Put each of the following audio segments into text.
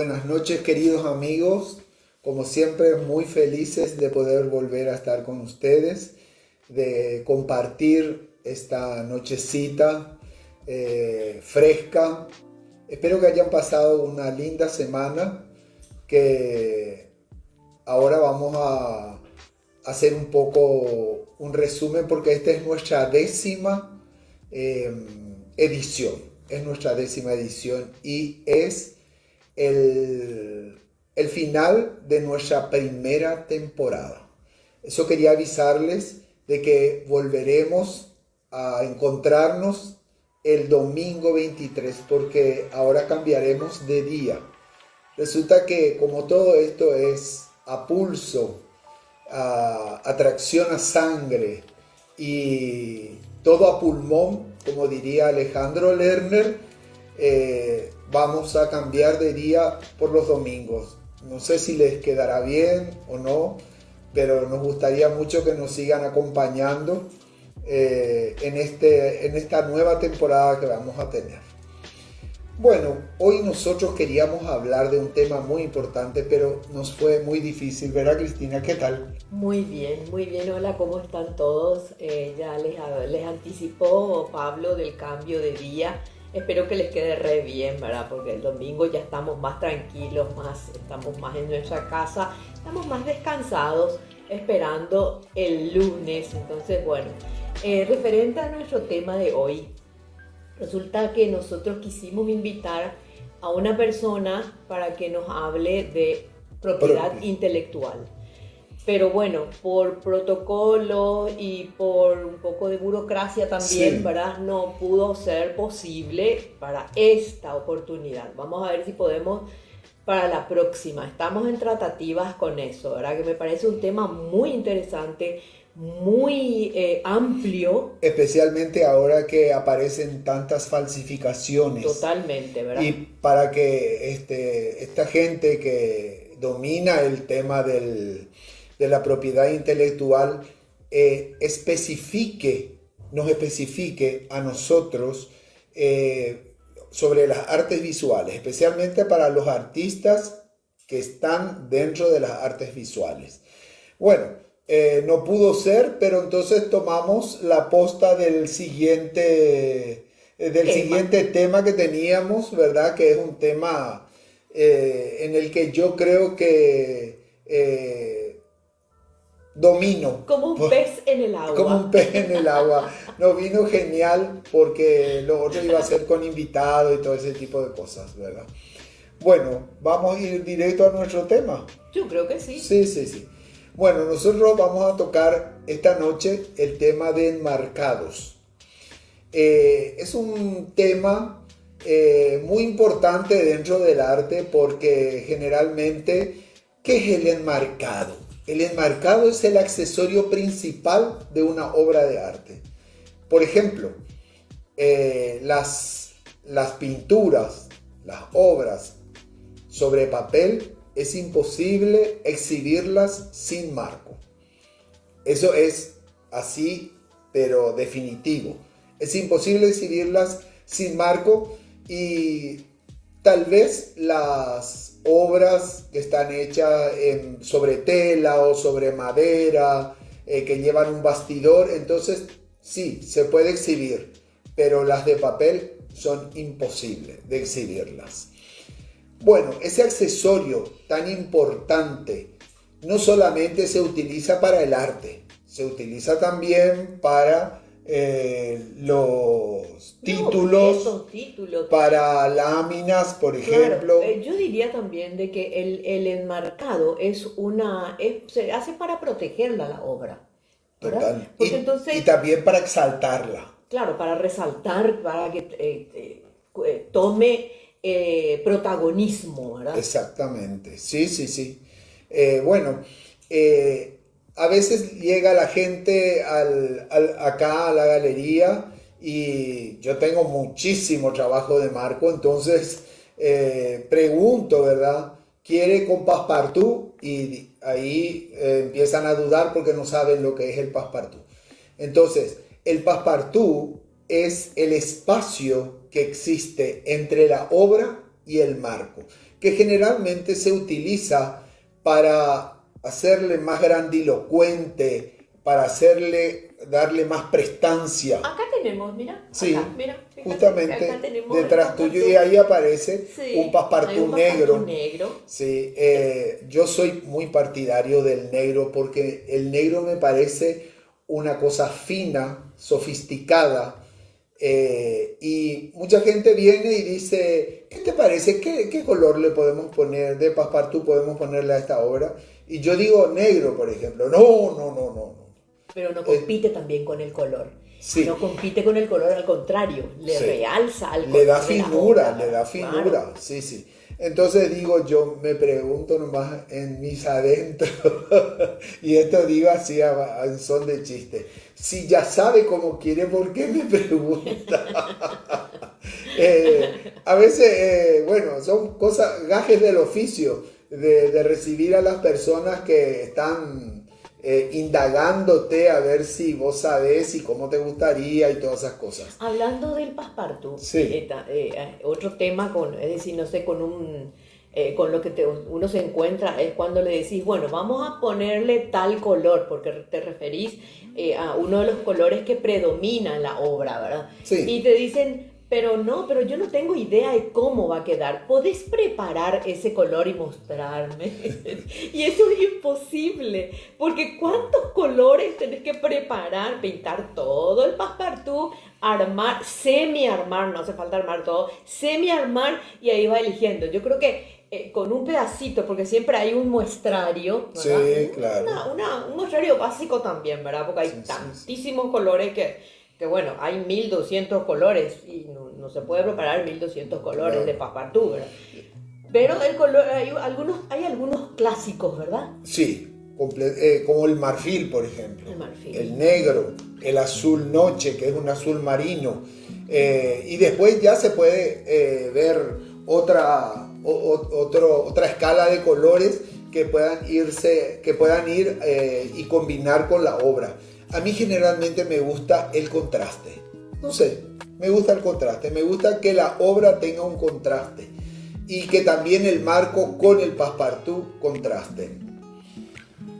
buenas noches queridos amigos. Como siempre, muy felices de poder volver a estar con ustedes, de compartir esta nochecita eh, fresca. Espero que hayan pasado una linda semana, que ahora vamos a hacer un poco un resumen porque esta es nuestra décima eh, edición es nuestra décima edición y es el, final de nuestra primera temporada. Eso quería avisarles de que volveremos a encontrarnos el domingo 23 porque ahora cambiaremos de día. Resulta que como todo esto es a pulso, a atracción a sangre y todo a pulmón, como diría Alejandro Lerner, eh, vamos a cambiar de día por los domingos. No sé si les quedará bien o no, pero nos gustaría mucho que nos sigan acompañando eh, en, este, en esta nueva temporada que vamos a tener. Bueno, hoy nosotros queríamos hablar de un tema muy importante, pero nos fue muy difícil, ¿verdad Cristina? ¿Qué tal? Muy bien, muy bien. Hola, ¿cómo están todos? Eh, ya les, les anticipó Pablo del cambio de día. Espero que les quede re bien, ¿verdad? Porque el domingo ya estamos más tranquilos, más, estamos más en nuestra casa, estamos más descansados, esperando el lunes. Entonces, bueno, eh, referente a nuestro tema de hoy, Resulta que nosotros quisimos invitar a una persona para que nos hable de propiedad intelectual. Pero bueno, por protocolo y por un poco de burocracia también, ¿verdad? No pudo ser posible para esta oportunidad. Vamos a ver si podemos para la próxima. Estamos en tratativas con eso, ¿verdad? Que me parece un tema muy interesante muy eh, amplio. Especialmente ahora que aparecen tantas falsificaciones. Totalmente, ¿verdad? Y para que este, esta gente que domina el tema del, de la propiedad intelectual eh, especifique, nos especifique a nosotros eh, sobre las artes visuales, especialmente para los artistas que están dentro de las artes visuales. Bueno, eh, no pudo ser, pero entonces tomamos la posta del siguiente, del tema. siguiente tema que teníamos, ¿verdad? Que es un tema en el que yo creo que domino. Como un pez en el agua. Como un pez en el agua. No vino genial porque lo otro iba a ser con invitado y todo ese tipo de cosas, ¿verdad? Bueno, vamos a ir directo a nuestro tema. Yo creo que sí. Sí, sí, sí. Bueno, nosotros vamos a tocar esta noche el tema de enmarcados. Eh, es un tema eh, muy importante dentro del arte porque generalmente, ¿qué es el enmarcado? El enmarcado es el accesorio principal de una obra de arte. Por ejemplo, eh, las, las pinturas, las obras sobre papel es imposible exhibirlas sin marco. Eso es así, pero definitivo. Es imposible exhibirlas sin marco y tal vez las obras que están hechas sobre tela o sobre madera, eh, que llevan un bastidor, entonces sí, se puede exhibir, pero las de papel son imposibles de exhibirlas. Bueno, ese accesorio tan importante no solamente se utiliza para el arte, se utiliza también para eh, los títulos, para láminas, por ejemplo. Eh, yo diría también de que el, enmarcado es una, se hace para protegerla la obra. Total. y, también para exaltarla. Claro, para resaltar, para que eh, tome protagonismo, ¿verdad? Exactamente, sí, sí, sí. Bueno, eh, a veces llega la gente acá a la galería y yo tengo muchísimo trabajo de marco, entonces pregunto, ¿verdad? ¿Quiere con passepartout? Y ahí empiezan a dudar porque no saben lo que es el passepartout. Entonces, el passepartout es el espacio que existe entre la obra y el marco, que generalmente se utiliza para hacerle más grandilocuente, para hacerle, darle más prestancia. Acá tenemos, mira. Sí, mira, justamente detrás tuyo y ahí aparece un paspartú negro. negro. Sí, eh, yo soy muy partidario del negro porque el negro me parece una cosa fina, sofisticada, eh, y mucha gente viene y dice, ¿qué te parece? ¿Qué, ¿Qué, color le podemos poner de paspartú podemos ponerle a esta obra? Y yo digo negro, por ejemplo. No, no, no, no. Pero no compite también con el color. Sí. No compite con el color, al contrario, le realza al Le da finura, le da finura. Sí, sí. Entonces digo, yo me pregunto nomás en mis adentros, y esto digo así son de chiste, si ya sabe cómo quiere, ¿por qué me pregunta? Eh, a veces, eh, bueno, son cosas, gajes del oficio, de, recibir a las personas que están eh, indagándote a ver si vos sabés y cómo te gustaría y todas esas cosas. Hablando del paspartu, Sí. eh, otro tema con, es decir, no sé, con un eh, con lo que te- uno se encuentra es cuando le decís, bueno, vamos a ponerle tal color, porque te referís eh, a uno de los colores que predomina en la obra, ¿verdad? Sí. Y te dicen, pero no, pero yo no tengo idea de cómo va a quedar. ¿Podés preparar ese color y mostrarme? y eso es imposible, porque ¿cuántos colores tenés que preparar? Pintar todo el passepartout, armar, semi-armar, no hace falta armar todo, semi-armar y ahí va eligiendo. Yo creo que eh, con un pedacito, porque siempre hay un muestrario, ¿verdad? Sí, claro. Una- una- un muestrario básico también, ¿verdad? Porque hay Sí, sí, sí. tantísimos colores que, que, bueno, hay 1200 colores y no, no se puede preparar 1200 colores Claro. de passepartout, ¿verdad? Pero el color, hay algunos, hay algunos clásicos, ¿verdad? Sí, eh, como el marfil, por ejemplo. El marfil. El negro, el azul noche, que es un azul marino. Eh, y después ya se puede eh, ver otra, o- o- otro- otra escala de colores que puedan irse, que puedan ir eh, y combinar con la obra. A mí generalmente me gusta el contraste. No sé, me gusta el contraste. Me gusta que la obra tenga un contraste y que también el marco con el passepartout contrasten.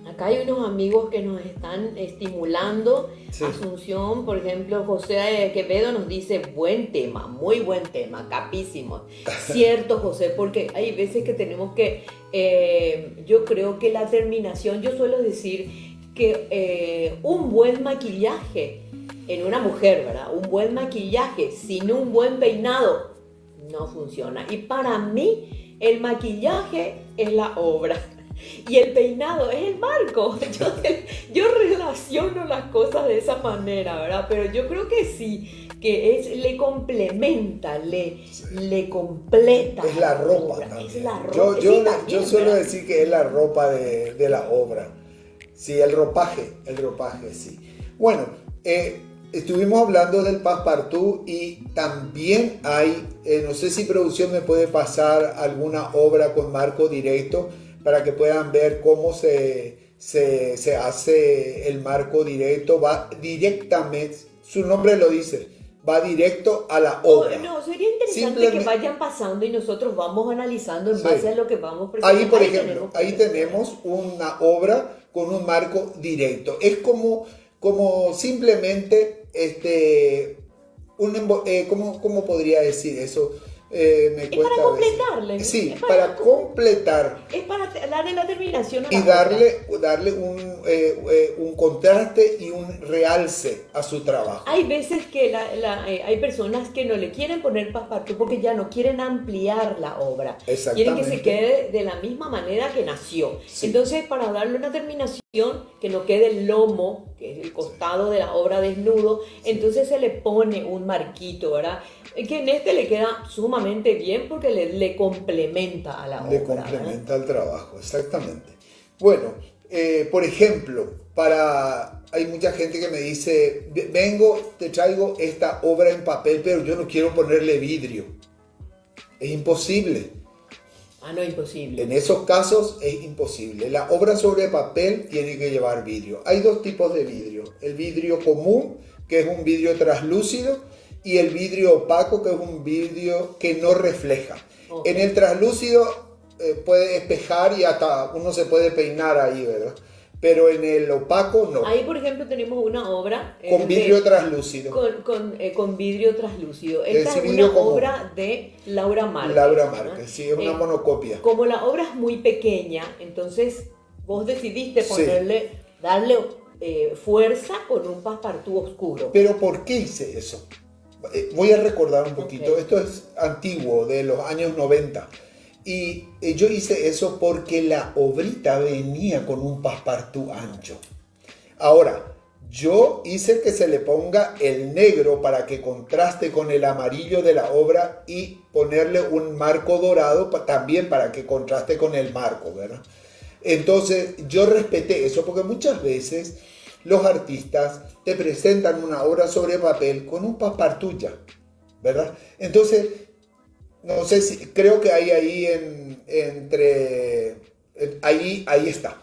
Acá hay unos amigos que nos están estimulando. Sí. Asunción, por ejemplo, José Quevedo nos dice, buen tema, muy buen tema, capísimo. Cierto, José, porque hay veces que tenemos que, eh, yo creo que la terminación, yo suelo decir que eh, un buen maquillaje en una mujer, ¿verdad? Un buen maquillaje sin un buen peinado no funciona. Y para mí, el maquillaje es la obra. Y el peinado es el marco. Yo, yo relaciono las cosas de esa manera, ¿verdad? Pero yo creo que sí, que es, le complementa, le, le completa. Es la ropa también. Es la ropa. Yo, sí, yo, también, yo suelo ¿verdad? decir que es la ropa de, de la obra. Sí, el ropaje, el ropaje, sí. Bueno, eh, estuvimos hablando del passepartout y también hay, eh, no sé si producción me puede pasar alguna obra con marco directo para que puedan ver cómo se, se, se hace el marco directo. Va directamente, su nombre lo dice, va directo a la Oh, obra. no, sería interesante que vayan pasando y nosotros vamos analizando en Sí. base a lo que vamos presentando. Ahí, por ejemplo, tenemos- ahí tenemos una obra con un marco directo. Es como, como simplemente, este, un, eh, ¿cómo, cómo podría decir eso? Eh, me Es cuesta para a veces. completarle. Sí, Es para completar Es para darle la terminación a y darle, darle un, eh, eh, un contraste y un realce a su trabajo. Hay veces que la- la- eh, hay personas que no le quieren poner passepartout porque ya no quieren ampliar la obra. Quieren que se quede de la misma manera que nació. Sí. Entonces, para darle una terminación, que no quede el lomo, que es el costado de la obra desnudo, entonces se le pone un marquito, ¿verdad? Eh, Que en este le queda sumamente bien porque le, le complementa a la Le obra. ¿verdad? complementa el trabajo, exactamente. Bueno, eh, por ejemplo, para hay mucha gente que me dice, "Ve- vengo, te traigo esta obra en papel, pero yo no quiero ponerle vidrio. Es imposible. Ah, no, imposible. En esos casos es imposible. La obra sobre papel tiene que llevar vidrio. Hay dos tipos de vidrio. El vidrio común, que es un vidrio translúcido, y el vidrio opaco, que es un vidrio que no refleja. Ok. En el translúcido eh, puede espejar y hasta uno se puede peinar ahí, ¿verdad? Pero en el opaco no. Ahí, por ejemplo, tenemos una obra eh, Con de- vidrio translúcido. con, con, eh, con vidrio translúcido. Es Esta es vidrio una común. obra de Laura Márquez. Laura. Márquez, sí, es una Eh, monocopia. Como la obra es muy pequeña, entonces vos decidiste Sí. ponerle, darle eh, fuerza con un passepartout oscuro. Pero ¿por qué hice eso? Eh, Voy a recordar un poquito. Esto es antiguo, de los años 90. Y eh, yo hice eso porque la obrita venía con un passepartout ancho. Ahora, yo hice que se le ponga el negro para que contraste con el amarillo de la obra y ponerle un marco dorado también para que contraste con el marco, ¿verdad? Entonces yo respeté eso porque muchas veces los artistas te presentan una obra sobre papel con un passepartout ya, ¿verdad? Entonces, no sé si, creo que hay ahí en, entre, en- ahí, ahí está.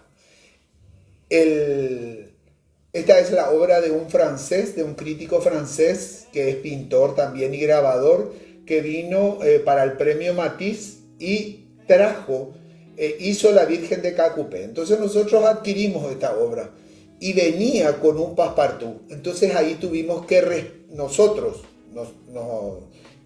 esta es la obra de un francés, de un crítico francés que es pintor también y grabador, que vino eh, para el premio Matisse y trajo, eh, hizo la Virgen de Cacupé. Entonces nosotros adquirimos esta obra y venía con un passepartout. Entonces ahí tuvimos que, nosotros,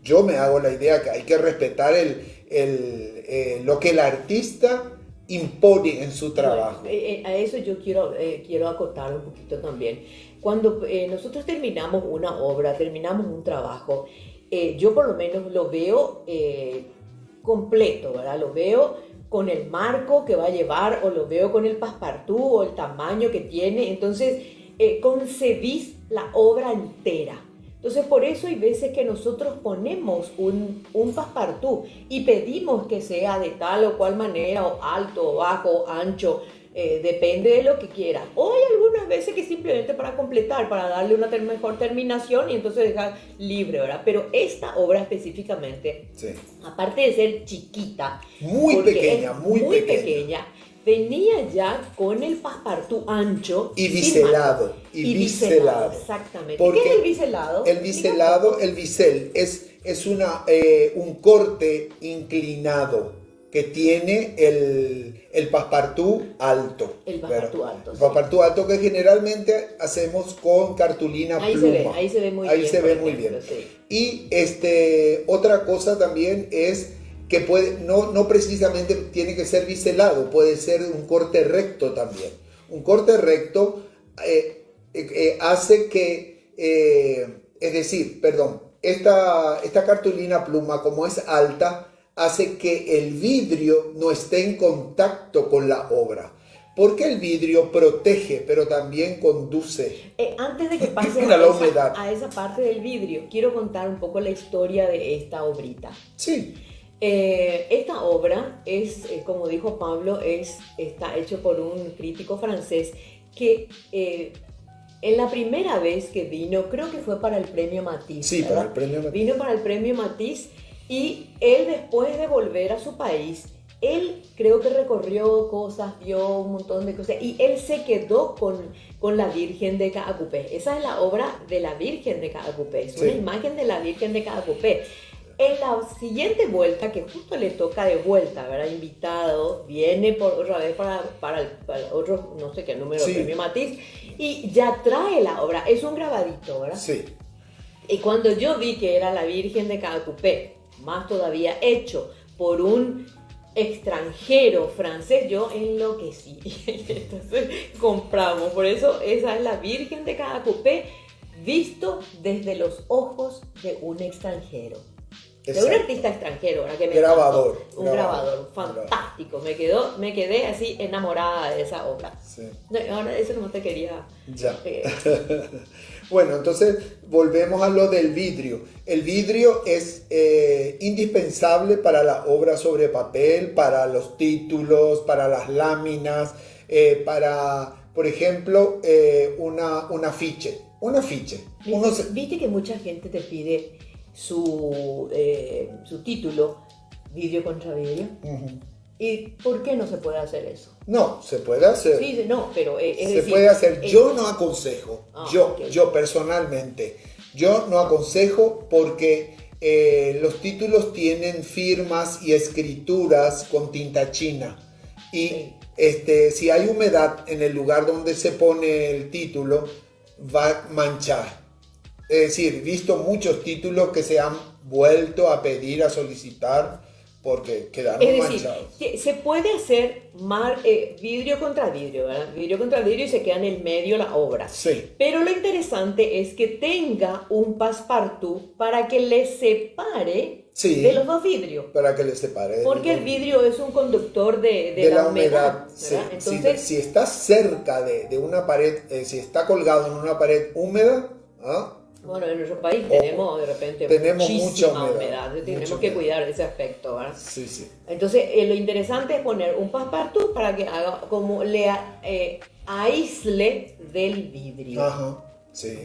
yo me hago la idea que hay que respetar el, eh, lo que el artista impone en su trabajo. Eh, a eso yo quiero, quiero acotar un poquito también. Cuando nosotros terminamos una obra, terminamos un trabajo, yo por lo menos lo veo completo, ¿verdad? Lo veo con el marco que va a llevar o lo veo con el paspartú o el tamaño que tiene. Entonces, eh, concebís la obra entera. Entonces, por eso hay veces que nosotros ponemos un, un paspartú y pedimos que sea de tal o cual manera, o alto, o bajo, ancho, eh, depende de lo que quiera. O hay algunas veces que simplemente para completar, para darle una mejor terminación y entonces dejar libre, ¿verdad? Pero esta obra específicamente, aparte de ser chiquita, muy pequeña, muy, pequeña. venía ya con el paspartú ancho y biselado y, biselado. exactamente ¿qué es el biselado? el biselado el bisel es es una eh, un corte inclinado que tiene el, el paspartú alto. El paspartú alto. El paspartú alto que generalmente hacemos con cartulina ahí pluma. Se ve, ahí se ve muy ahí bien. se ve muy bien. Y este, otra cosa también es que puede, no, no precisamente tiene que ser biselado, puede ser un corte recto también. Un corte recto eh, eh, eh, hace que, es decir, perdón, esta, esta cartulina pluma como es alta, hace que el vidrio no esté en contacto con la obra. Porque el vidrio protege, pero también conduce. Eh, antes de que pase a, esa, a esa parte del vidrio, quiero contar un poco la historia de esta obrita. Sí. Eh, esta obra es, eh, como dijo Pablo, es, está hecho por un crítico francés que en la primera vez que vino, creo que fue para el premio Matisse. Sí, para el premio Matisse. Vino para el premio Matisse y él después de volver a su país, él creo que recorrió cosas, vio un montón de cosas y él se quedó con, con la Virgen de Caacupé. Esa es la obra de la Virgen de Caacupé, es una imagen de la Virgen de Caacupé. En la siguiente vuelta, que justo le toca de vuelta, ¿verdad? Invitado, viene por otra vez para, para, el, otro, no sé qué número, sí. premio Matiz, y ya trae la obra. Es un grabadito, ¿verdad? Sí. Y cuando yo vi que era la Virgen de Caacupé, más todavía hecho por un extranjero francés, yo enloquecí. Entonces compramos. Por eso esa es la Virgen de cada coupé visto desde los ojos de un extranjero. De un artista extranjero, ahora que me grabador, un grabador, fantástico. Me quedó, me quedé así enamorada de esa obra. Sí. ahora eso no te quería. Ya. Eh, bueno, entonces volvemos a lo del vidrio. El vidrio es eh, indispensable para la obra sobre papel, para los títulos, para las láminas, eh, para, por ejemplo, eh, una, un afiche. Un afiche. ¿Viste, que mucha gente te pide su, su título, vidrio contra vidrio? ¿Y por qué no se puede hacer eso? No, se puede hacer. Sí, no, pero es Se puede hacer. Yo no aconsejo, ah, yo, yo personalmente, yo no aconsejo porque eh, los títulos tienen firmas y escrituras con tinta china. Y este, si hay humedad en el lugar donde se pone el título, va a manchar. Es decir, visto muchos títulos que se han vuelto a pedir, a solicitar porque quedaron es decir, Se puede hacer mar, eh, vidrio contra vidrio, ¿verdad? Vidrio contra vidrio y se queda en el medio la obra. Sí. Pero lo interesante es que tenga un passepartout para que le separe de los dos vidrios. Para que le separe. Porque el vidrio es un conductor de, de, la, humedad. sí. Entonces, si, está cerca de, una pared, eh, si está colgado en una pared húmeda, ¿ah? Bueno, en nuestro país tenemos de repente tenemos muchísima mucha humedad, tenemos que cuidar ese aspecto, ¿verdad? Sí, sí. Entonces, eh, lo interesante es poner un passepartout para que haga como le eh, aísle del vidrio. Ajá, sí.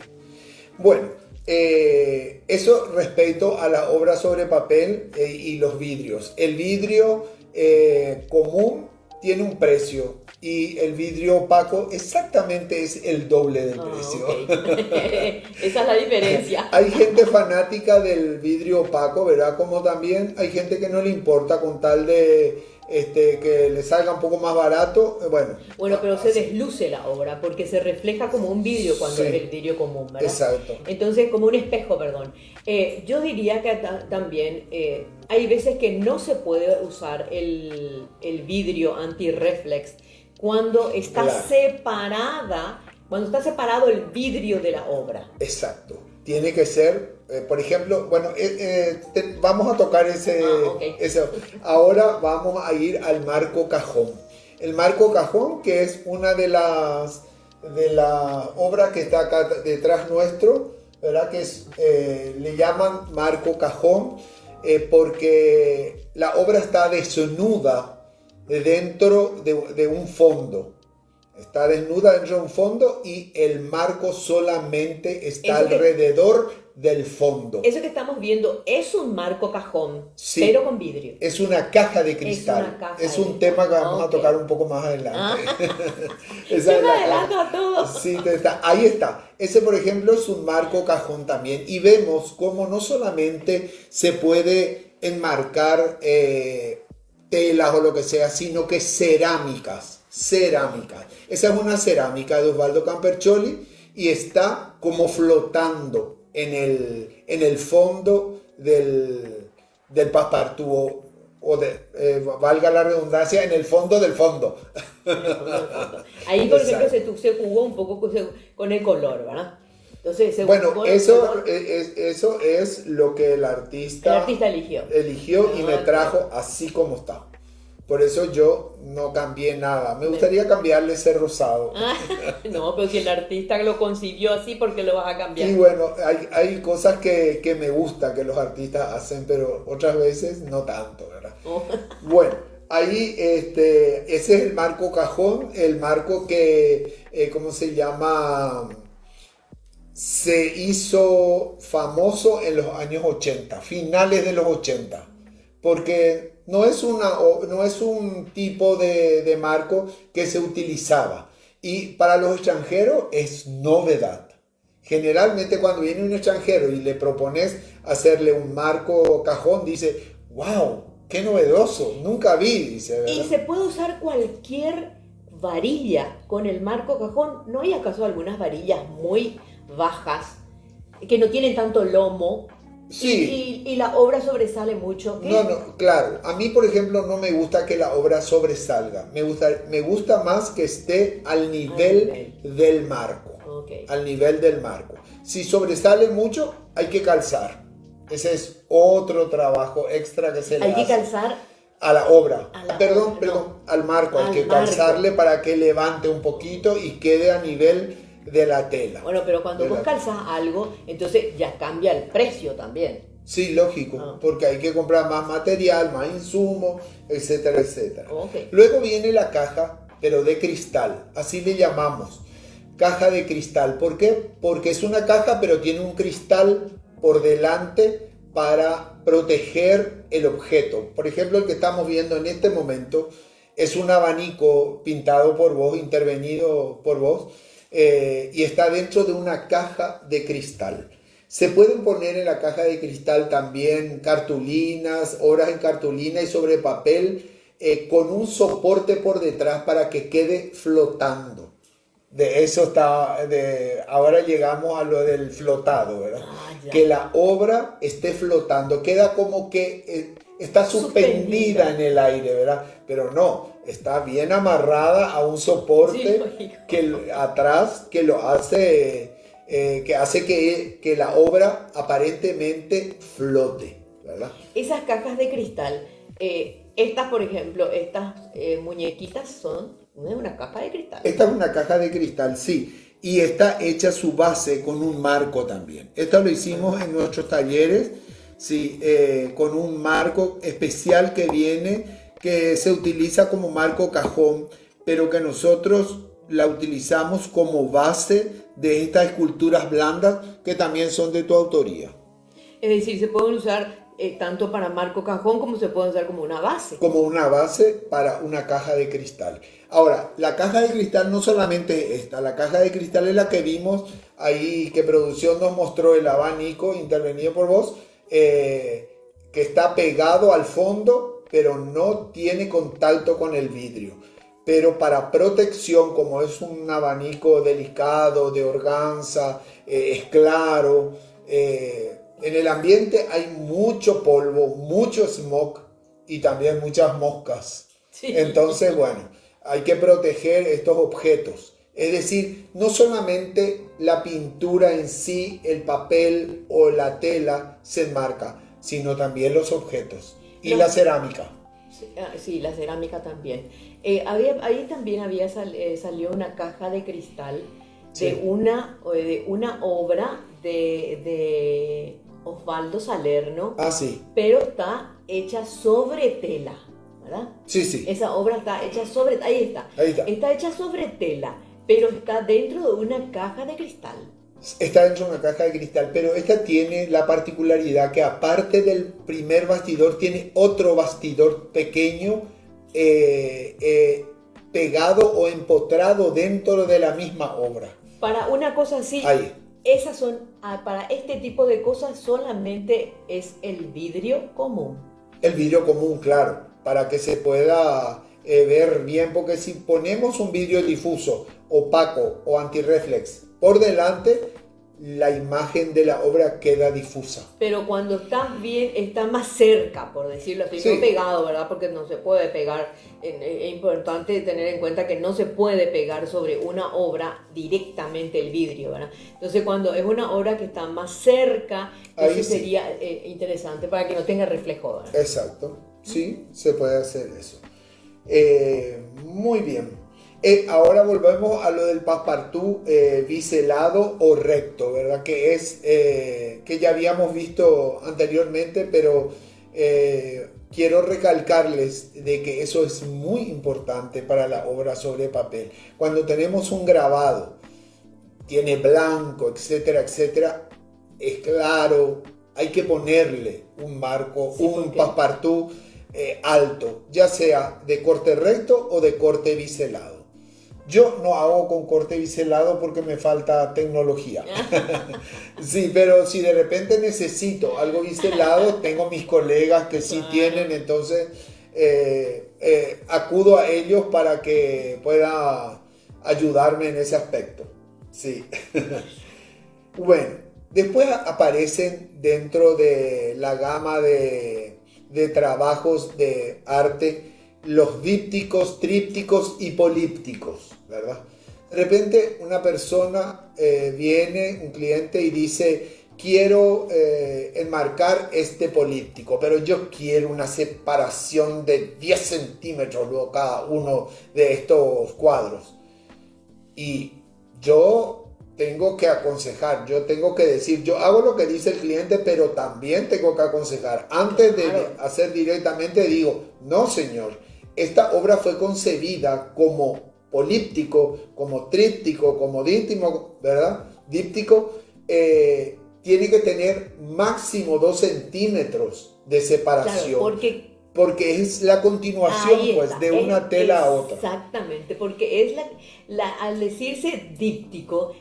Bueno, eh, eso respecto a la obra sobre papel y los vidrios. El vidrio común tiene un precio y el vidrio opaco exactamente es el doble del Ah, precio. ok. Esa es la diferencia. Hay gente fanática del vidrio opaco, ¿verdad? Como también hay gente que no le importa con tal de este, que le salga un poco más barato. eh, Bueno, Bueno, pero se desluce la obra porque se refleja como un vidrio cuando Sí. es el vidrio común, ¿verdad? Exacto. Entonces, como un espejo, perdón. Eh, yo diría que ta- también eh, hay veces que no se puede usar el, el vidrio anti-reflex cuando está Claro. separada, cuando está separado el vidrio de la obra. Exacto. Tiene que ser, eh, por ejemplo, bueno, eh, eh, te- vamos a tocar ese, Ah, ok. ese- Ahora vamos a ir al marco cajón. El marco cajón, que es una de las de la obra que está acá detrás nuestro, ¿verdad? Que es, eh, le llaman marco cajón eh, porque la obra está desnuda de dentro de, de un fondo. Está desnuda dentro de un fondo y el marco solamente está Eso que- alrededor del fondo. Eso que estamos viendo es un marco cajón, Sí. pero con vidrio. Es una caja de cristal. una caja Es de un cristal. tema que vamos a Ok. tocar un poco más adelante. Esa Yo es me la adelanto a todo. Sí, te está. ahí está. Ese, por ejemplo, es un marco cajón también. Y vemos cómo no solamente se puede enmarcar eh, telas o lo que sea, sino que cerámicas. Cerámicas. Esa es una cerámica de Osvaldo Campercholi y está como flotando en el, en el fondo del, del passepartout o, de, eh, valga la redundancia, en el fondo del fondo. Ahí, por ejemplo, se, jugó un poco con el color, ¿verdad? Entonces, Bueno, eso es, eso es lo que el artista, el artista eligió. eligió y me trajo así como está. Por eso yo no cambié nada. Me gustaría cambiarle ese rosado. Ah, no, pero si el artista lo concibió así, ¿por qué lo vas a cambiar? Y bueno, hay, hay cosas que, que me gusta que los artistas hacen, pero otras veces no tanto, ¿verdad? Oh, Bueno, ahí este, ese es el marco cajón, el marco que, eh, ¿cómo se llama? Se hizo famoso en los años 80, finales de los 80, porque no es, una, no es un tipo de, de marco que se utilizaba y para los extranjeros es novedad. Generalmente cuando viene un extranjero y le propones hacerle un marco cajón, dice, wow, qué novedoso, nunca vi, dice, Y se puede usar cualquier varilla con el marco cajón. ¿No hay acaso algunas varillas muy bajas que no tienen tanto lomo? Sí. Y, y- y la obra sobresale mucho. ¿Qué? No, no, claro. A mí, por ejemplo, no me gusta que la obra sobresalga. Me gusta, me gusta más que esté al nivel del marco. Ok. Al nivel del marco. Si sobresale mucho, hay que calzar. Ese es otro trabajo extra que se le Hay que calzar. A la obra. A la perdón, obra, perdón, al marco. Al hay que marco. calzarle para que levante un poquito y quede a nivel de la tela. Bueno, pero cuando vos calzas algo, entonces ya cambia el precio también. Sí, lógico, Ah. porque hay que comprar más material, más insumos, etcétera, etcétera. Ok. Luego viene la caja, pero de cristal, así le llamamos, caja de cristal. ¿Por qué? Porque es una caja, pero tiene un cristal por delante para proteger el objeto. Por ejemplo, el que estamos viendo en este momento es un abanico pintado por vos, intervenido por vos, eh, y está dentro de una caja de cristal. Se pueden poner en la caja de cristal también cartulinas, obras en cartulina y sobre papel eh, con un soporte por detrás para que quede flotando. De eso está, de, ahora llegamos a lo del flotado, ¿verdad? Ah, que la obra esté flotando, queda como que eh, está suspendida, Suspendida. en el aire, ¿verdad? Pero no, está bien amarrada a un Sí, soporte lógico. que atrás que lo hace, eh, que hace que, que la obra aparentemente flote, ¿verdad? Esas cajas de cristal, eh, estas, por ejemplo, estas eh, muñequitas son una caja de cristal. Esta es una caja de cristal, sí, y está hecha su base con un marco también. Esto lo hicimos en nuestros talleres, sí, eh, con un marco especial que viene, que se utiliza como marco cajón, pero que nosotros la utilizamos como base de estas esculturas blandas que también son de tu autoría. Es decir, se pueden usar eh, tanto para marco cajón como se puede usar como una base. Como una base para una caja de cristal. Ahora, la caja de cristal no solamente esta, la caja de cristal es la que vimos ahí, que producción nos mostró el abanico intervenido por vos, eh, que está pegado al fondo, pero no tiene contacto con el vidrio. Pero para protección, como es un abanico delicado, de organza, eh, es claro, en el ambiente hay mucho polvo, mucho smog y también muchas moscas. Entonces, bueno, hay que proteger estos objetos. Es decir, no solamente la pintura en sí, el papel o la tela se enmarca, sino también los objetos y la cerámica. Sí, ah, la cerámica también. Eh, ahí también había eh, salió una caja de cristal de, una, de una obra de Osvaldo Salerno. Ah, sí. Pero está hecha sobre tela, ¿verdad? Sí, sí. Esa obra está hecha sobre, ahí está. Ahí está. Está hecha sobre tela, pero está dentro de una caja de cristal. Está dentro de una caja de cristal, pero esta tiene la particularidad que aparte del primer bastidor, tiene otro bastidor pequeño eh, eh, pegado o empotrado dentro de la misma obra. Para una cosa así, Ahí esas son, ah, para este tipo de cosas solamente es el vidrio común. El vidrio común, claro, para que se pueda eh, ver bien, porque si ponemos un vidrio difuso, opaco o antirreflex por delante, la imagen de la obra queda difusa. Pero cuando está bien, está más cerca, por decirlo así, no pegado, ¿verdad? Porque no se puede pegar. Es importante tener en cuenta que no se puede pegar sobre una obra directamente el vidrio, ¿verdad? Entonces, cuando es una obra que está más cerca, eso sería eh, interesante para que no tenga reflejo. Exacto, sí, se puede hacer eso. Eh, muy bien. Eh, ahora volvemos a lo del passepartout eh, biselado o recto, ¿verdad? Que es eh, que ya habíamos visto anteriormente, pero quiero recalcarles de que eso es muy importante para la obra sobre papel. Cuando tenemos un grabado, tiene blanco, etcétera, etcétera, es claro, hay que ponerle un marco, un passepartout alto, ya sea de corte recto o de corte biselado. Yo no hago con corte biselado porque me falta tecnología. sí, pero si de repente necesito algo biselado, tengo mis colegas que sí tienen, entonces eh, eh, acudo a ellos para que pueda ayudarme en ese aspecto. Sí. bueno, después aparecen dentro de la gama de, de trabajos de arte los dípticos, trípticos y polípticos, ¿verdad? De repente una persona eh, viene, un cliente, y dice, quiero eh, enmarcar este políptico, pero yo quiero una separación de 10 centímetros luego cada uno de estos cuadros. Y yo tengo que aconsejar, yo tengo que decir, yo hago lo que dice el cliente, pero también tengo que aconsejar. Antes de hacer directamente digo, no señor, esta obra fue concebida como políptico, como tríptico, como díptico, ¿verdad? Díptico, eh, tiene que tener máximo dos centímetros de separación. porque porque es la continuación pues de una tela a otra. Exactamente, porque es la, al decirse díptico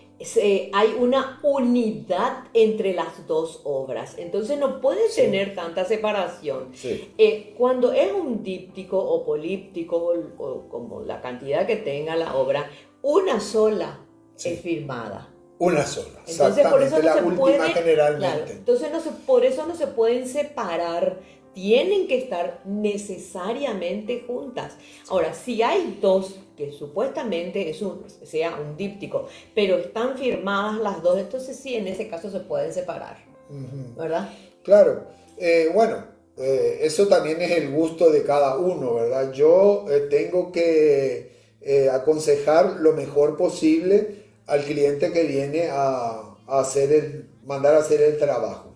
hay una unidad entre las dos obras. Entonces no puede tener tanta separación. Eh, cuando es un díptico o políptico, o, como la cantidad que tenga la obra, una sola es firmada. Una sola. Entonces, por eso no la se última generalmente. entonces, no por eso no se pueden separar tienen que estar necesariamente juntas. Ahora, si hay dos que supuestamente es un, sea un díptico, pero están firmadas las dos, entonces sí, en ese caso se pueden separar, ¿verdad? Claro. Eh, bueno, eh, eso también es el gusto de cada uno, ¿verdad? Yo eh, tengo que aconsejar lo mejor posible al cliente que viene a, a hacer el, mandar a hacer el trabajo.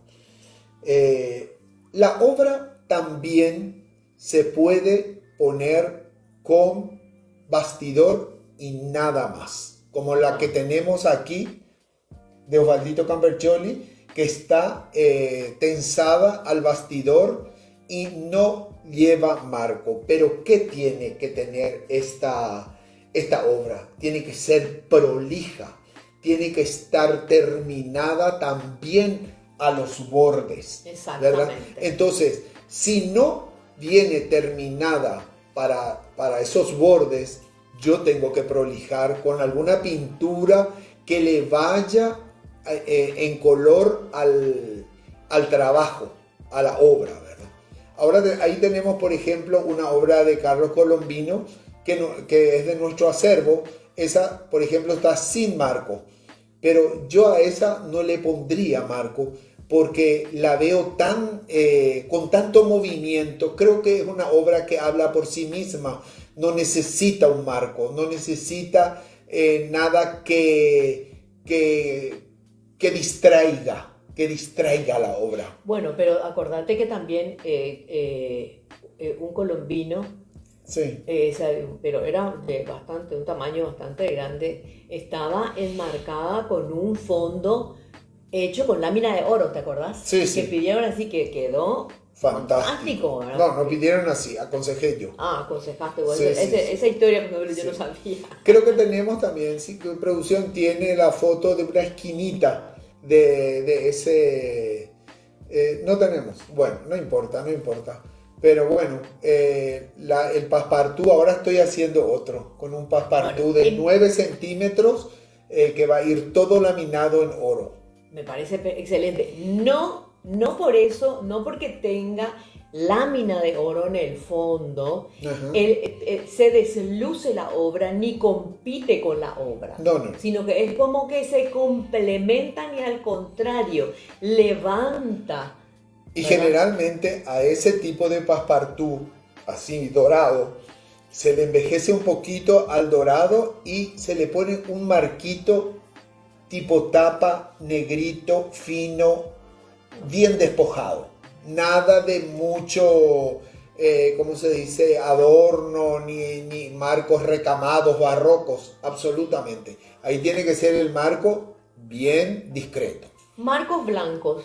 la obra también se puede poner con bastidor y nada más, como la que tenemos aquí de Osvaldito Cambercioli, que está eh, tensada al bastidor y no lleva marco. Pero ¿qué tiene que tener esta, esta obra? Tiene que ser prolija, tiene que estar terminada también a los bordes. ¿verdad? Entonces, si no viene terminada para, para esos bordes, yo tengo que prolijar con alguna pintura que le vaya eh, en color al, trabajo, a la obra, ¿verdad? Ahora ahí tenemos, por ejemplo, una obra de Carlos Colombino que, que es de nuestro acervo. Esa, por ejemplo, está sin marco, pero yo a esa no le pondría marco porque la veo tan, eh, con tanto movimiento. Creo que es una obra que habla por sí misma. No necesita un marco, no necesita eh, nada que, que, que, distraiga, que distraiga la obra. Bueno, pero acordate que también eh, un colombino Sí. pero era de bastante, un tamaño bastante grande. Estaba enmarcada con un fondo hecho con lámina de oro, ¿te acordás? Sí, sí. Que pidieron así que quedó fantástico. no, no pidieron así, aconsejé yo. Ah, aconsejaste. Bueno, esa historia, por yo no sabía. Creo que tenemos también, sí, que producción tiene la foto de una esquinita de, de ese... Eh, no tenemos. Bueno, no importa, no importa. Pero bueno, eh, la, el paspartú, ahora estoy haciendo otro, con un paspartú de 9 centímetros eh, que va a ir todo laminado en oro. Me parece excelente. No, no por eso, no porque tenga lámina de oro en el fondo, se desluce la obra ni compite con la obra. No, no. Sino que es como que se complementan y al contrario, levanta. Y generalmente a ese tipo de paspartú, así dorado, se le envejece un poquito al dorado y se le pone un marquito tipo tapa, negrito, fino, bien despojado. Nada de mucho, eh, ¿cómo se dice?, adorno, ni, ni marcos recamados, barrocos, absolutamente. Ahí tiene que ser el marco bien discreto. Marcos blancos.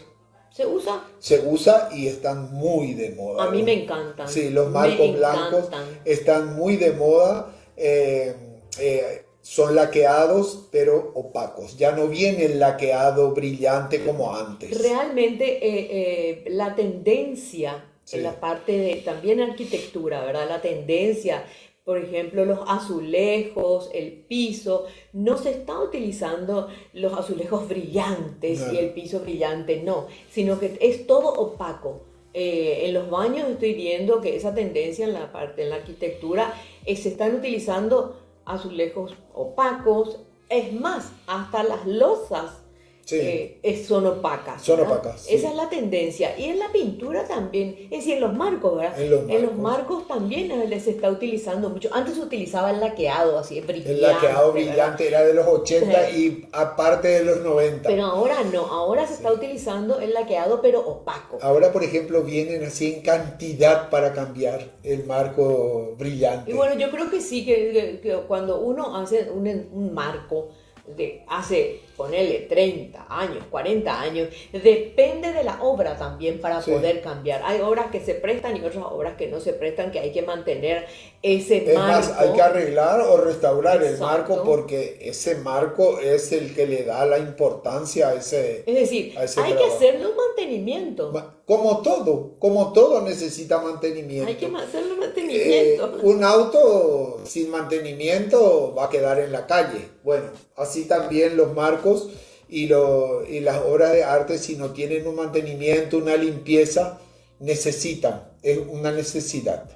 ¿Se usa? Se usa y están muy de moda. A mí me encantan. Sí, los marcos blancos están muy de moda. Eh, eh, son laqueados pero opacos. Ya no viene el laqueado brillante como antes. Realmente eh, eh, la tendencia en la parte de también arquitectura, ¿verdad? La tendencia, por ejemplo, los azulejos, el piso, no se está utilizando los azulejos brillantes y el piso brillante, no, sino que es todo opaco. Eh, en los baños estoy viendo que esa tendencia en la parte de la arquitectura se están utilizando azulejos opacos, es más, hasta las losas eh, son opacas. Son opacas. Esa es la tendencia. Y en la pintura también, es decir, en los marcos, ¿verdad? En los marcos, también se está utilizando mucho. Antes se utilizaba el laqueado, así, brillante. El laqueado brillante era de los 80 y aparte de los 90. Pero ahora no, ahora se está utilizando el laqueado, pero opaco. Ahora, por ejemplo, vienen así en cantidad para cambiar el marco brillante. Y bueno, yo creo que sí, que, cuando uno hace un, un marco, de hace, ponerle 30 años, 40 años, depende de la obra también para poder cambiar. Hay obras que se prestan y otras obras que no se prestan, que hay que mantener ese es Más, hay que arreglar o restaurar el marco porque ese marco es el que le da la importancia a ese. Es decir, hay que hacerle un mantenimiento. Como todo, como todo necesita mantenimiento. Hay que hacerle mantenimiento. Eh, un auto sin mantenimiento va a quedar en la calle. Bueno, así también los marcos y, lo, y las obras de arte, si no tienen un mantenimiento, una limpieza, necesitan, es una necesidad.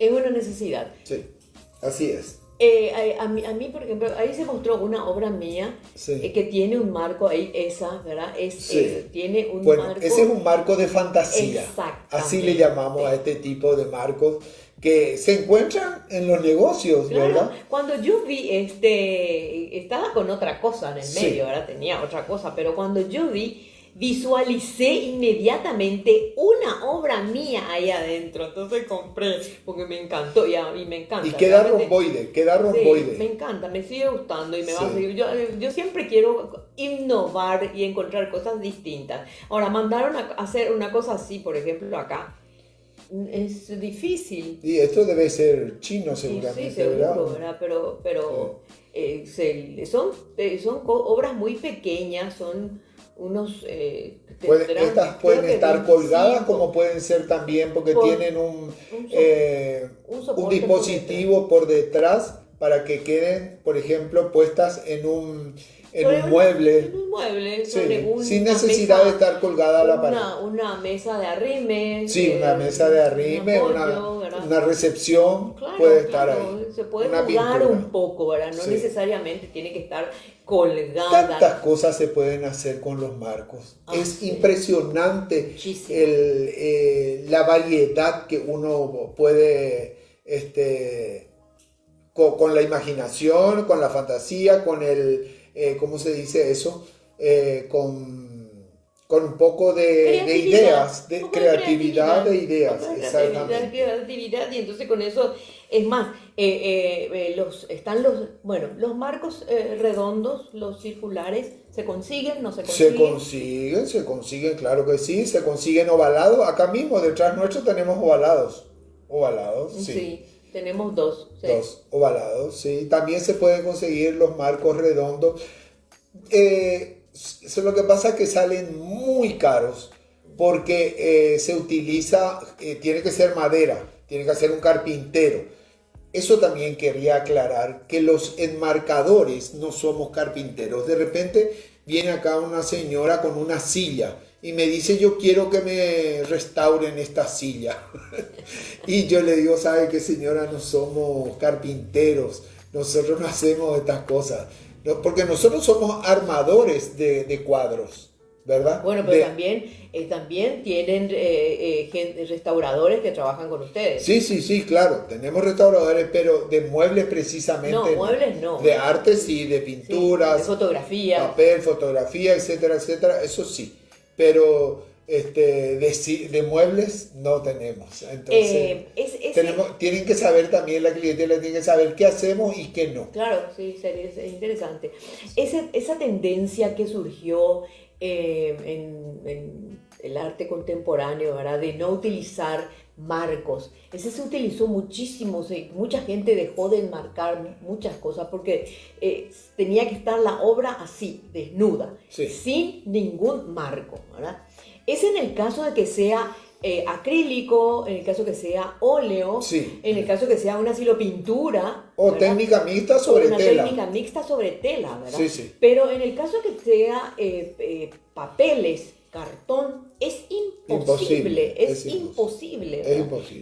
Es una necesidad. Sí, así es. Eh, a, mí, a, mí, por ejemplo, ahí se mostró una obra mía eh, que tiene un marco, ahí esa, ¿verdad? Es, eh, tiene un bueno, Ese es un marco de fantasía. Así le llamamos a este tipo de marcos que se encuentran en los negocios, ¿verdad? Cuando yo vi este, estaba con otra cosa en el medio, ¿verdad? Tenía otra cosa, pero cuando yo vi visualicé inmediatamente una obra mía ahí adentro. Entonces compré, porque me encantó y, a, me encanta. Y queda romboide, queda romboide. me encanta, me sigue gustando y me va a seguir. Yo, yo, siempre quiero innovar y encontrar cosas distintas. Ahora, mandaron a hacer una cosa así, por ejemplo, acá. Es difícil. Y esto debe ser chino seguramente, sí, seguro, ¿verdad? Pero, pero eh, son, eh, son obras muy pequeñas, son unos... Eh, estas pueden estar colgadas como pueden ser también porque tienen un, un, dispositivo por detrás para que queden, por ejemplo, puestas en un, en un mueble. En un mueble, sin necesidad de estar colgada a la pared. Una mesa de arrime. Sí, una mesa de arrime, una, recepción puede estar ahí. Se puede jugar un poco, ¿verdad? No necesariamente tiene que estar colgada. Tantas cosas se pueden hacer con los marcos. Ah, es impresionante el, eh, la variedad que uno puede... Este, con, la imaginación, con la fantasía, con el, eh, ¿cómo se dice eso? Eh, con, con, un poco de, ideas, de creatividad, de ideas. Exactamente. Creatividad y entonces con eso, es más, eh, los, están los, bueno, los marcos redondos, los circulares, ¿se consiguen? ¿No se consiguen? Se consiguen, se consiguen, claro que sí, se consiguen ovalados. Acá mismo, detrás nuestro tenemos ovalados. Ovalados, sí. sí. Tenemos dos. Dos ovalados, sí. También se pueden conseguir los marcos redondos. Eh, lo que pasa es que salen muy caros porque eh, se utiliza, eh, tiene que ser madera, tiene que ser un carpintero. Eso también quería aclarar, que los enmarcadores no somos carpinteros. De repente viene acá una señora con una silla y me dice, yo quiero que me restauren esta silla. y yo le digo, ¿sabe qué señora? No somos carpinteros, nosotros no hacemos estas cosas. porque nosotros somos armadores de, cuadros. ¿verdad? Bueno, pero también, eh, también tienen eh, eh, restauradores que trabajan con ustedes. Sí, sí, sí, claro, tenemos restauradores, pero de muebles precisamente. No, muebles no. De arte sí, de pinturas. de fotografía. Papel, fotografía, etcétera, etcétera, eso sí pero este, de, muebles no tenemos. Entonces, eh, tenemos, tienen que saber también, la clientela tiene que saber qué hacemos y qué no. Claro, sí, es interesante. Esa, esa tendencia que surgió eh, en, el arte contemporáneo, ¿verdad? De no utilizar marcos. Ese se utilizó muchísimo, mucha gente dejó de enmarcar muchas cosas porque eh, tenía que estar la obra así, desnuda, sin ningún marco. Es en el caso de que sea eh, acrílico, en el caso que sea óleo, en el caso que sea una silopintura. O técnica mixta sobre una tela. técnica mixta sobre tela, ¿verdad? Pero en el caso que sea eh, papeles, cartón, es imposible, es, imposible.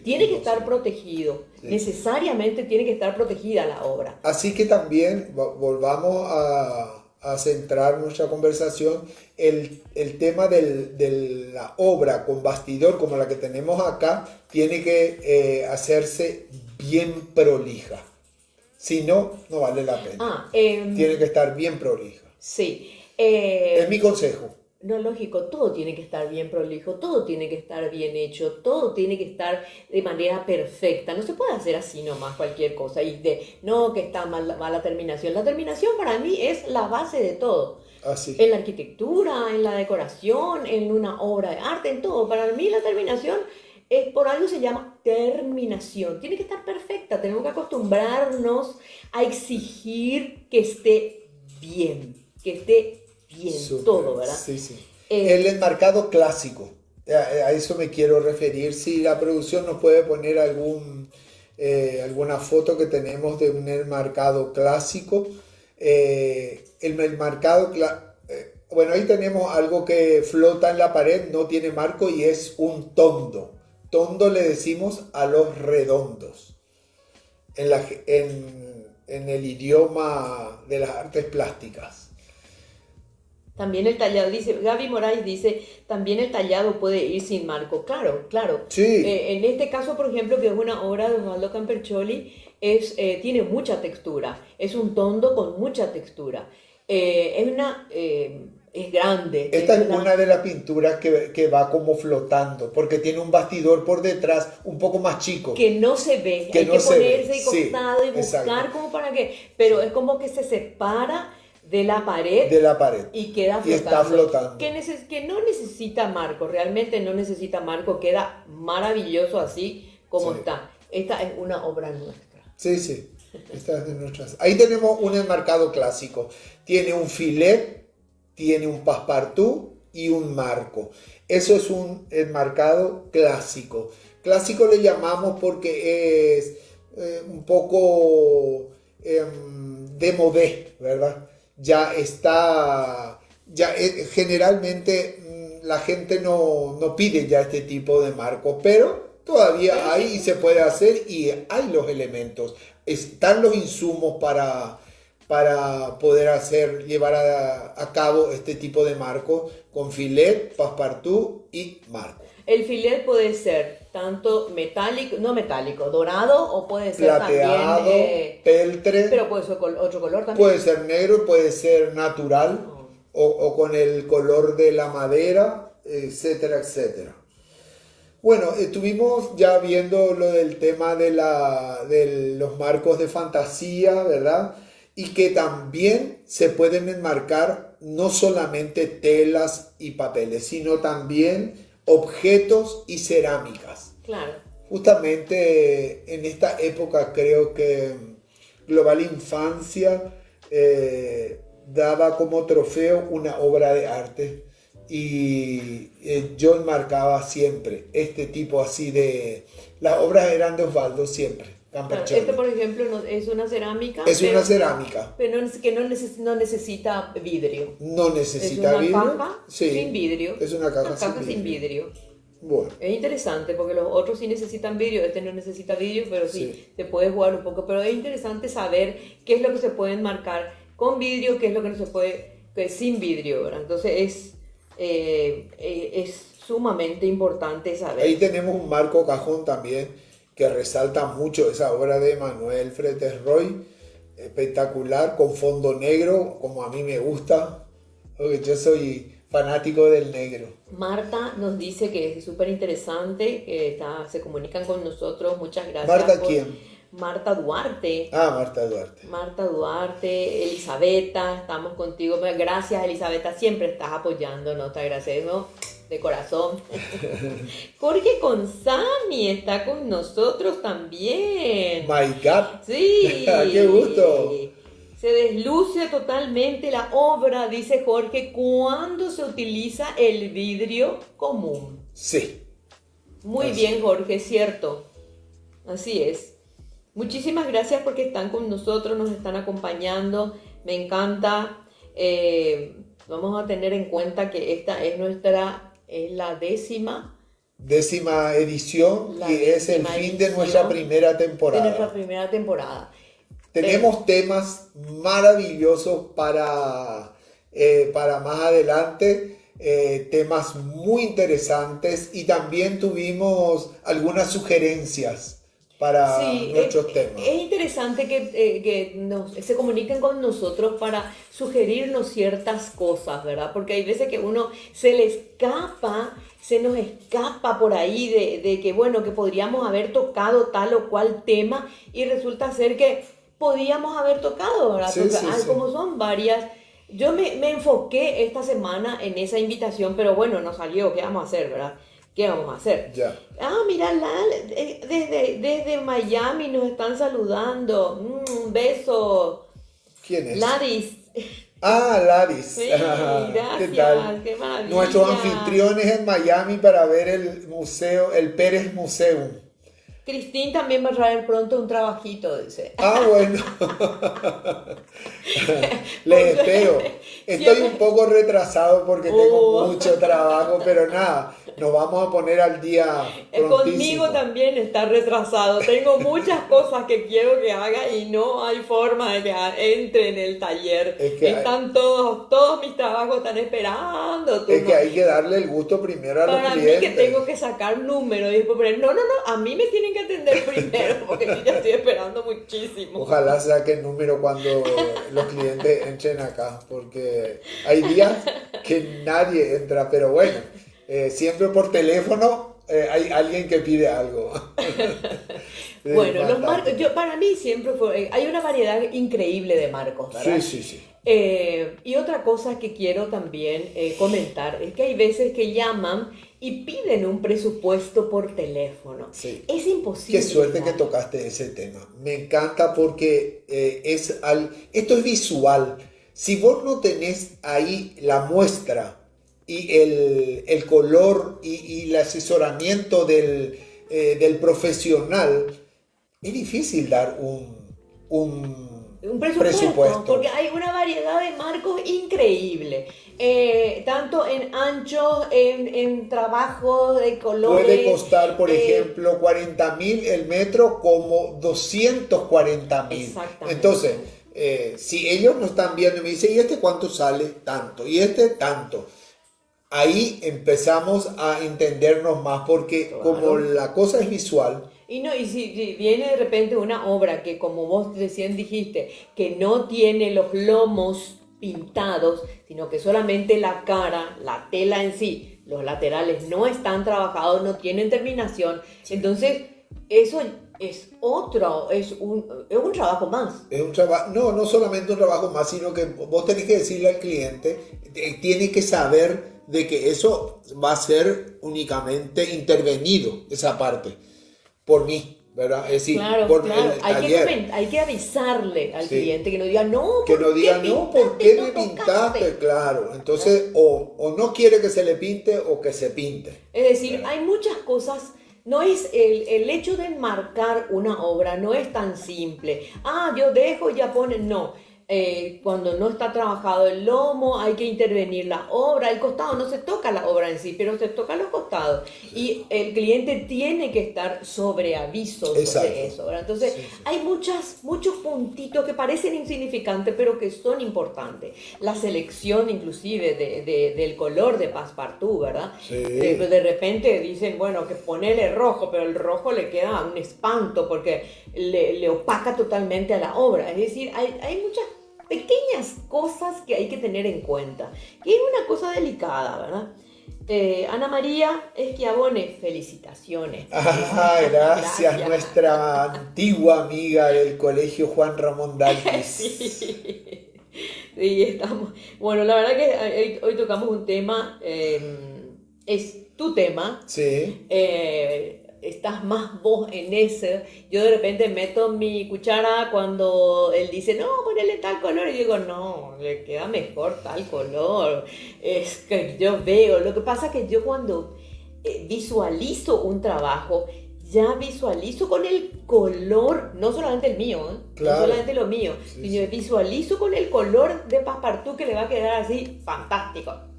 Tiene que estar protegido, necesariamente tiene que estar protegida la obra. Así que también volvamos a, centrar nuestra conversación, el, el tema de la obra con bastidor como la que tenemos acá, tiene que eh, hacerse bien prolija. Si no, no vale la pena. Ah, em, tiene que estar bien prolija. Sí. es mi consejo. No, lógico, todo tiene que estar bien prolijo, todo tiene que estar bien hecho, todo tiene que estar de manera perfecta. No se puede hacer así nomás cualquier cosa y de, no, que está mal, la terminación. La terminación para mí es la base de todo. Así. En la arquitectura, en la decoración, en una obra de arte, en todo. Para mí la terminación es, por algo se llama terminación. Tiene que estar perfecta. Tenemos que acostumbrarnos a exigir que esté bien, que esté bien todo, ¿verdad? Sí, sí. Eh, el enmarcado clásico, a, eso me quiero referir. Si la producción nos puede poner algún, eh, alguna foto que tenemos de un enmarcado clásico, eh, el enmarcado, bueno, ahí tenemos algo que flota en la pared, no tiene marco y es un tondo. Tondo le decimos a los redondos. En, la, en, en el idioma de las artes plásticas. También el tallado, dice, Gaby Moraes dice, también el tallado puede ir sin marco. Claro, claro. Sí. Eh, en este caso, por ejemplo, que es una obra de Osvaldo Campercholi, es, eh, tiene mucha textura. Es un tondo con mucha textura. Eh, es una, es grande. Esta es una de las pinturas que, que, va como flotando, porque tiene un bastidor por detrás un poco más chico. Que no se ve, que hay no que se ponerse ve. y costado Sí, y buscar exacto. como para que... Pero es como que se separa de la pared de la pared. y queda Y flotando. está flotando. Que, neces- que no necesita marco, realmente no necesita marco, queda maravilloso así como Sí. está. Esta es una obra nuestra. Sí, sí. Esta es de nuestras. Ahí tenemos un enmarcado clásico. Tiene un filet, tiene un passepartout y un marco. Eso es un enmarcado clásico. Clásico le llamamos porque es eh, un poco em, de modé, ¿verdad? Ya está, ya eh, generalmente mm, la gente no, no pide ya este tipo de marco, pero todavía y se puede hacer y hay los elementos, están los insumos para, para poder hacer, llevar a, a cabo este tipo de marco con filet, passepartout y marco. El filet puede ser tanto metálico, no metálico, dorado o puede ser Plateado, también... eh, peltre, pero puede ser otro color también. puede ser negro, puede ser natural Oh. o, o con el color de la madera, etcétera, etcétera. Bueno, estuvimos ya viendo lo del tema de, la, de los marcos de fantasía, ¿verdad? Y que también se pueden enmarcar no solamente telas y papeles, sino también objetos y cerámicas. Claro. Justamente en esta época creo que Global Infancia eh, daba como trofeo una obra de arte y eh, yo enmarcaba siempre este tipo así de... Las obras eran de Osvaldo siempre, Este, por ejemplo, no- es una cerámica. Es pero- una cerámica, Pero no, que no, neces- no necesita vidrio. no Es necesita una vidrio. caja Sí, sin vidrio. Es una caja, Una caja sin sin vidrio. vidrio. Bueno, Es interesante porque los otros sí necesitan vidrio, este no necesita vidrio, pero sí, Sí. te puedes jugar un poco. Pero es interesante saber qué es lo que se puede enmarcar con vidrio, qué es lo que no se puede que sin vidrio. ¿verdad? Entonces es, eh, eh, es sumamente importante saber. ahí tenemos un marco cajón también que resalta mucho esa obra de Manuel Fretes Roy, espectacular, con fondo negro, como a mí me gusta, porque yo soy fanático del negro. Marta nos dice que es súper interesante, que está, se comunican con nosotros. Muchas gracias. ¿Marta por- quién? Marta Duarte. Ah, Marta Duarte. Marta Duarte, Elisabetta, estamos contigo. Gracias, Elisabetta, siempre estás apoyándonos, te agradecemos de corazón. Jorge Consani está con nosotros también. My God. Sí. ¡Qué gusto! Se desluce totalmente la obra, dice Jorge, cuando se utiliza el vidrio común. Sí. Muy Así. bien, Jorge, es cierto. Así es. Muchísimas gracias porque están con nosotros, nos están acompañando. Me encanta. Eh, vamos a tener en cuenta que esta es nuestra, es la décima Décima edición La y es el fin de nuestra primera de temporada. nuestra primera temporada. Tenemos temas maravillosos para, eh, para más adelante, eh, temas muy interesantes y también tuvimos algunas sugerencias para Sí, nuestros es, temas. es interesante que, eh, que nos- se comuniquen con nosotros para sugerirnos ciertas cosas, ¿verdad? Porque hay veces que uno se le escapa, se nos escapa por ahí de, de que, bueno, que podríamos haber tocado tal o cual tema y resulta ser que podíamos haber tocado, ¿verdad? Sí, Porque, sí, sí. como son varias. Yo me, me enfoqué esta semana en esa invitación, pero bueno, no salió. ¿Qué vamos a hacer, verdad? ¿Qué vamos a hacer? Ya. Ah, mira, eh, desde, desde Miami nos están saludando. Mm, un beso. ¿Quién es? Ladis. Ah, Laris. Sí, ¿Qué gracias. tal? Qué maravilla. Nuestros anfitriones en Miami para ver el museo, el Pérez Museum. Cristín también va a traer pronto un trabajito, dice. Ah, bueno. Les espero. Estoy un poco retrasado porque tengo Oh. mucho trabajo, pero nada. Nos vamos a poner al día. Eh, conmigo también está retrasado. Tengo muchas cosas que quiero que haga y no hay forma de que entre en el taller. están todos, todos mis trabajos están esperando. Es que hay que darle el gusto primero a los clientes. Para mí que tengo que sacar números y después no, no, no, a mí me tienen que atender primero porque yo ya estoy esperando muchísimo. Ojalá saque el número cuando los clientes entren acá, porque hay días que nadie entra, pero bueno. Eh, siempre por teléfono eh, hay alguien que pide algo. bueno, los marcos, yo, para mí siempre fue, eh, hay una variedad increíble de marcos, ¿verdad? Sí, sí, sí. y otra cosa que quiero también comentar es que hay veces que llaman y piden un presupuesto por teléfono. Sí. Es imposible. Qué suerte que tocaste ese tema. Me encanta porque es al, esto es visual. Si vos no tenés ahí la muestra y el, el color y, y, el asesoramiento del, eh, del, profesional, es difícil dar un, un, un presupuesto, Porque hay una variedad de marcos increíble. Eh, tanto en ancho, en, en trabajo de colores. Puede costar, por eh, ejemplo, 40 mil el metro como 240 mil. Entonces, si ellos no están viendo y me dicen, ¿y este cuánto sale? Tanto. ¿Y este tanto? Ahí empezamos a entendernos más porque como la cosa es visual. Y no, y si, viene de repente una obra que como vos recién dijiste, que no tiene los lomos pintados, sino que solamente la cara, la tela en sí, los laterales no están trabajados, no tienen terminación, entonces eso es otro, es un, es un trabajo más. Es un trabajo, no, no solamente un trabajo más, sino que vos tenés que decirle al cliente, tiene que saber de que eso va a ser únicamente intervenido, esa parte, por mí. ¿verdad? Es decir, por claro. Hay, que hay, que avisarle al cliente que no diga no. Que no diga no, ¿por qué me pintaste? Claro. Entonces, o, o, no quiere que se le pinte o que se pinte. Es decir, hay muchas cosas. No es el, el hecho de enmarcar una obra, no es tan simple. Ah, yo dejo, ya pone. No eh, cuando no está trabajado el lomo, hay que intervenir la obra, el costado, no se toca la obra en sí, pero se toca los costados. Y el cliente tiene que estar sobre aviso sobre eso. Entonces, hay muchas, muchos puntitos que parecen insignificantes, pero que son importantes. La selección inclusive de, del color de passepartout, ¿verdad? De, de, repente dicen, bueno, que ponele rojo, pero el rojo le queda un espanto porque le, le opaca totalmente a la obra. Es decir, hay, hay muchas pequeñas cosas que hay que tener en cuenta. Que es una cosa delicada, ¿verdad? Eh, Ana María Esquiabone, felicitaciones. Ah, gracias, nuestra antigua amiga del colegio Juan Ramón Dalquis. sí. sí, estamos. Bueno, la verdad que hoy, tocamos un tema, em, es tu tema. Sí. Eh, estás más vos en ese. Yo de repente meto mi cuchara cuando él dice, no, ponele tal color. Y digo, no, le queda mejor tal color. Es que yo veo. Lo que pasa es que yo cuando eh, visualizo un trabajo, ya visualizo con el color, no solamente el mío, ¿eh? no solamente lo mío, sino visualizo con el color de Passepartout que le va a quedar así fantástico.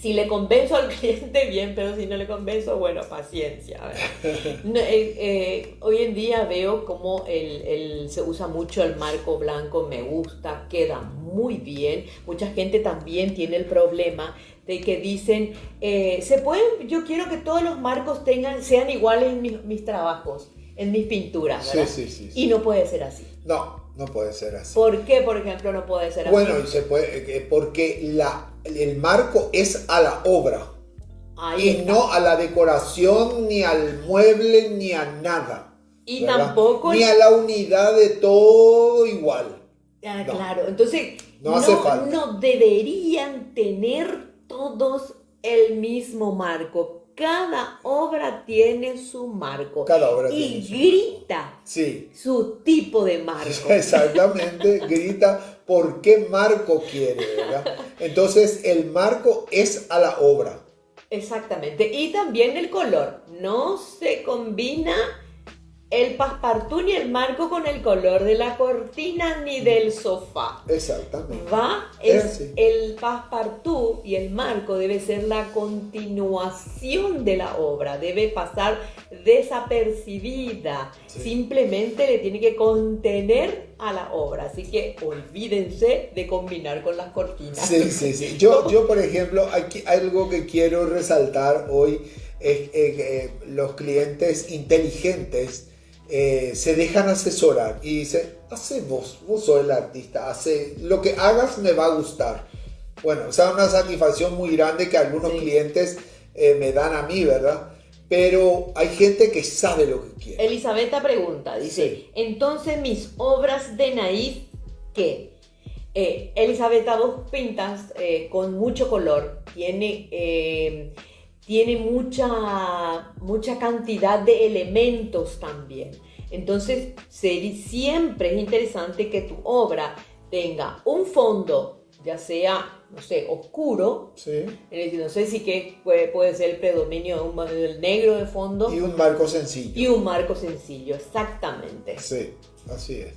Si le convenzo al cliente, bien, pero si no le convenzo, bueno, paciencia. Eh, eh, hoy en día veo como el, se usa mucho el marco blanco, me gusta, queda muy bien. Mucha gente también tiene el problema de que dicen, eh, se pueden, yo quiero que todos los marcos tengan, sean iguales en mis, mis trabajos, en mis pinturas, ¿verdad? Sí, sí, sí, y no puede ser así. No, no puede ser así. ¿Por qué, por ejemplo, no puede ser así? Bueno, se puede, porque la, el marco es a la obra. y no a la decoración, ni al mueble, ni a nada. Y tampoco... Ni a la unidad de todo igual. Ah, claro, entonces no, hace falta. no deberían tener todos el mismo marco cada obra tiene su marco. Cada obra y grita sí. su tipo de marco. Exactamente, grita por qué marco quiere, Entonces el marco es a la obra. Exactamente. Y también el color. No se combina el paspartú ni el marco con el color de la cortina ni del sofá. Exactamente. Va, es el paspartú y el marco debe ser la continuación de la obra, debe pasar desapercibida. Simplemente le tiene que contener a la obra. Así que olvídense de combinar con las cortinas. Sí, sí, sí. Yo, yo por ejemplo, aquí algo que quiero resaltar hoy es que los clientes inteligentes eh, se dejan asesorar y dicen, hace vos, vos sos el artista, hace lo que hagas me va a gustar. Bueno, o sea, una satisfacción muy grande que algunos clientes eh, me dan a mí, ¿verdad? Pero hay gente que sabe lo que quiere. Elisabetta pregunta, dice, entonces mis obras de naif, ¿qué? Eh, Elisabetta, vos pintas eh, con mucho color, tiene tiene mucha, mucha cantidad de elementos también. Entonces, siempre es interesante que tu obra tenga un fondo, ya sea, no sé, oscuro. Sí. No sé si que puede, puede ser el predominio del negro de fondo. Y un marco sencillo. Y un marco sencillo, exactamente. Sí, así es.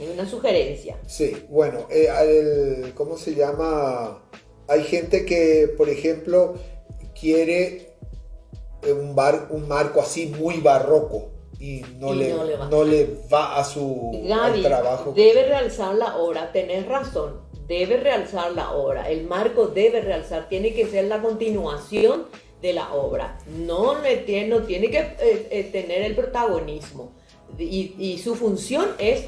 Es una sugerencia. Sí, bueno, eh, ¿cómo se llama? Hay gente que, por ejemplo, quiere un, bar, un marco así muy barroco y no, le, no, le, va. a su trabajo. Debe realzar la obra, tenés razón, debe realzar la obra, el marco debe realzar, tiene que ser la continuación de la obra, no, le tiene, no tiene que eh, eh, tener el protagonismo y, y su función es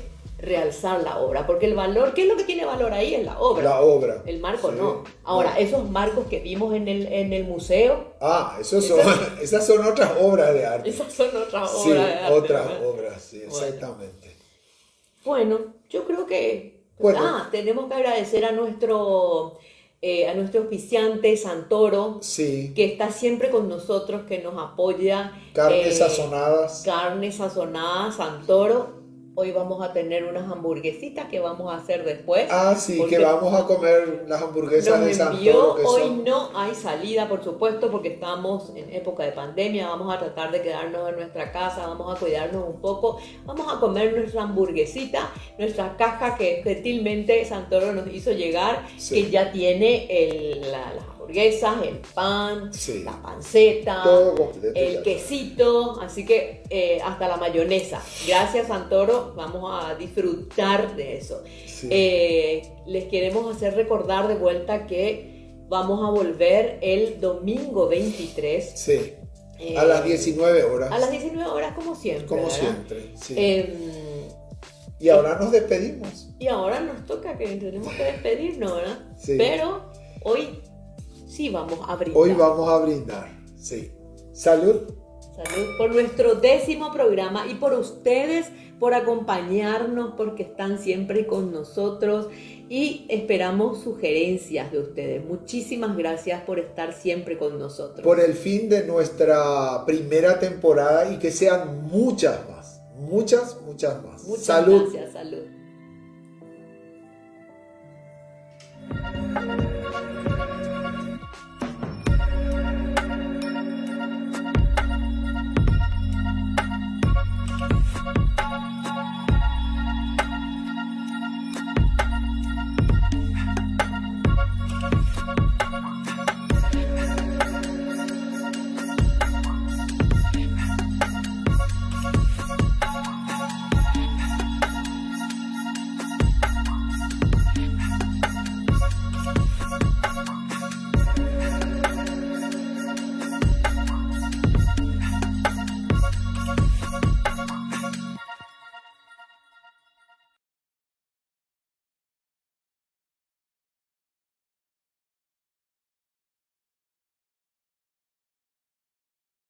realzar la obra, porque el valor, ¿qué es lo que tiene valor ahí? Es la obra. La obra. El marco no. Ahora, esos marcos que vimos en el, en el museo. Ah, esos son, esas, son otras obras de arte. Esas son otras obras de arte. Otras obras, sí, exactamente. Bueno, yo creo que pues, ah, tenemos que agradecer a nuestro eh, a nuestro auspiciante Santoro, sí. que está siempre con nosotros, que nos apoya. Carnes eh, sazonadas. Carnes sazonadas, Santoro. Hoy vamos a tener unas hamburguesitas que vamos a hacer después. Ah, sí, que vamos a comer las hamburguesas de Santoro. Hoy no hay salida, por supuesto, porque estamos en época de pandemia. Vamos a tratar de quedarnos en nuestra casa, vamos a cuidarnos un poco. Vamos a comer nuestra hamburguesita, nuestra caja que gentilmente Santoro nos hizo llegar, que ya tiene el, la, hamburguesas, el pan, la panceta, el quesito, así que eh, hasta la mayonesa. Gracias Santoro, vamos a disfrutar de eso. Eh, les queremos hacer recordar de vuelta que vamos a volver el domingo 23. Sí. a las 19 horas. A las 19 horas como siempre. Como siempre, sí. Em, y ahora nos despedimos. Y ahora nos toca que tenemos que despedirnos, ¿verdad? Sí. Pero hoy Sí, vamos a brindar. Hoy vamos a brindar, sí. Salud. Salud por nuestro décimo programa y por ustedes, por acompañarnos, porque están siempre con nosotros y esperamos sugerencias de ustedes. Muchísimas gracias por estar siempre con nosotros. Por el fin de nuestra primera temporada y que sean muchas más, muchas, muchas más. Muchas salud. Gracias, salud.